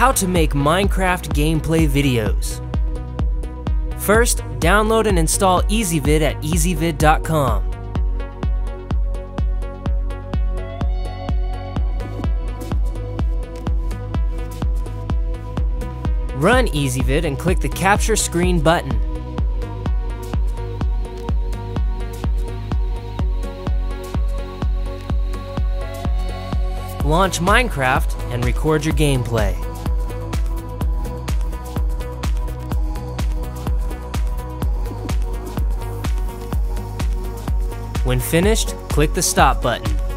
How to make Minecraft gameplay videos. First, download and install Ezvid at ezvid.com. Run Ezvid and click the Capture Screen button. Launch Minecraft and record your gameplay. When finished, click the stop button.